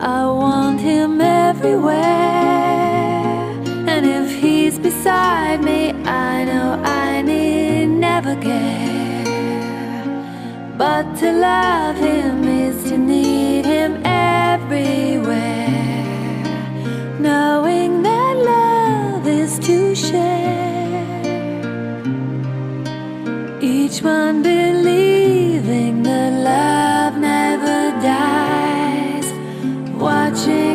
I want him everywhere. And if he's beside me I know I need never care. But to love him is to need him everywhere. Knowing that love is to share. Each one watching.